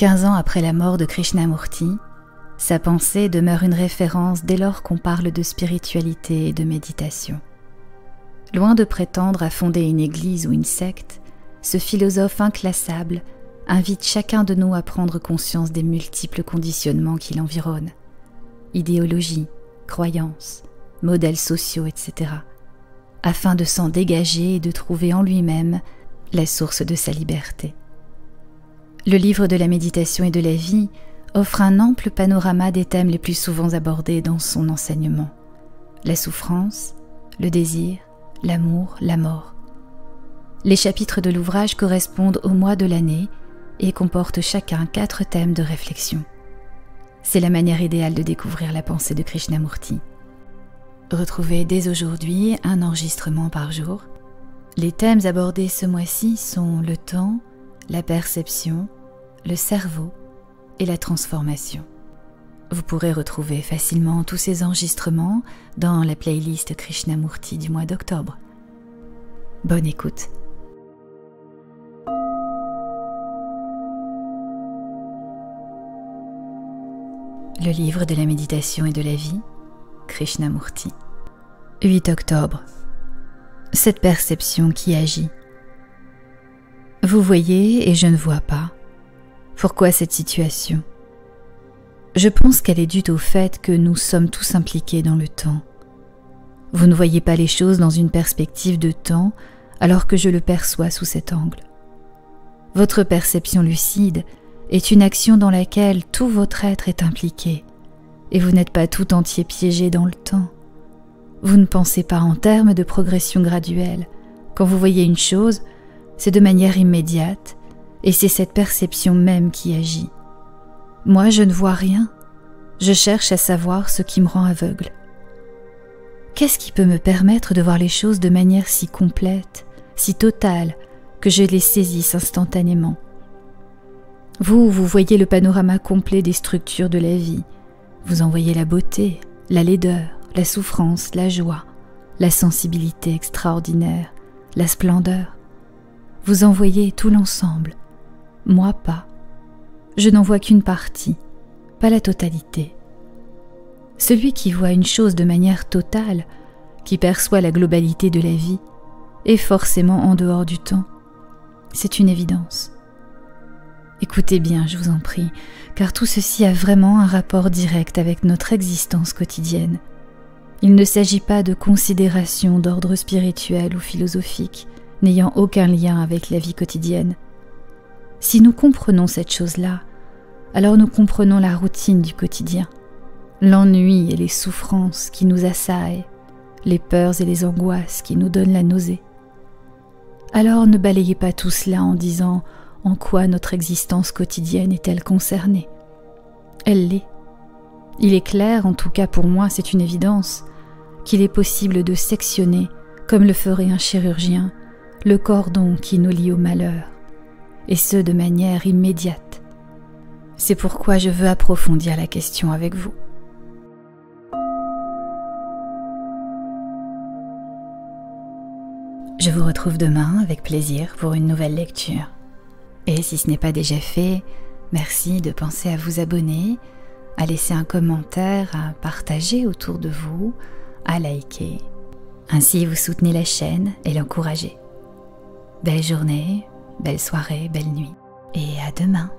15 ans après la mort de Krishnamurti, sa pensée demeure une référence dès lors qu'on parle de spiritualité et de méditation. Loin de prétendre à fonder une église ou une secte, ce philosophe inclassable invite chacun de nous à prendre conscience des multiples conditionnements qui l'environnent. Idéologie, croyances, modèles sociaux, etc. afin de s'en dégager et de trouver en lui-même la source de sa liberté. Le livre de la méditation et de la vie offre un ample panorama des thèmes les plus souvent abordés dans son enseignement. La souffrance, le désir, l'amour, la mort. Les chapitres de l'ouvrage correspondent au mois de l'année et comportent chacun quatre thèmes de réflexion. C'est la manière idéale de découvrir la pensée de Krishnamurti. Retrouvez dès aujourd'hui un enregistrement par jour. Les thèmes abordés ce mois-ci sont le temps, la perception, le cerveau et la transformation. Vous pourrez retrouver facilement tous ces enregistrements dans la playlist Krishnamurti du mois d'octobre. Bonne écoute. Le livre de la méditation et de la vie, Krishnamurti. 8 octobre. Cette perception qui agit. Vous voyez et je ne vois pas. Pourquoi cette situation? Je pense qu'elle est due au fait que nous sommes tous impliqués dans le temps. Vous ne voyez pas les choses dans une perspective de temps alors que je le perçois sous cet angle. Votre perception lucide est une action dans laquelle tout votre être est impliqué, et vous n'êtes pas tout entier piégé dans le temps. Vous ne pensez pas en termes de progression graduelle. Quand vous voyez une chose, c'est de manière immédiate, et c'est cette perception même qui agit. Moi, je ne vois rien, je cherche à savoir ce qui me rend aveugle. Qu'est-ce qui peut me permettre de voir les choses de manière si complète, si totale, que je les saisisse instantanément? Vous, vous voyez le panorama complet des structures de la vie. Vous en voyez la beauté, la laideur, la souffrance, la joie, la sensibilité extraordinaire, la splendeur. Vous en voyez tout l'ensemble. Moi pas. Je n'en vois qu'une partie, pas la totalité. Celui qui voit une chose de manière totale, qui perçoit la globalité de la vie, est forcément en dehors du temps. C'est une évidence. Écoutez bien, je vous en prie, car tout ceci a vraiment un rapport direct avec notre existence quotidienne. Il ne s'agit pas de considérations d'ordre spirituel ou philosophique, n'ayant aucun lien avec la vie quotidienne. Si nous comprenons cette chose-là, alors nous comprenons la routine du quotidien, l'ennui et les souffrances qui nous assaillent, les peurs et les angoisses qui nous donnent la nausée. Alors ne balayez pas tout cela en disant en quoi notre existence quotidienne est-elle concernée Elle l'est. Il est clair, en tout cas pour moi c'est une évidence, qu'il est possible de sectionner, comme le ferait un chirurgien, le cordon qui nous lie au malheur, et ce de manière immédiate. C'est pourquoi je veux approfondir la question avec vous. Je vous retrouve demain avec plaisir pour une nouvelle lecture. Et si ce n'est pas déjà fait, merci de penser à vous abonner, à laisser un commentaire, à partager autour de vous, à liker. Ainsi vous soutenez la chaîne et l'encouragez. Belle journée, belle soirée, belle nuit et à demain.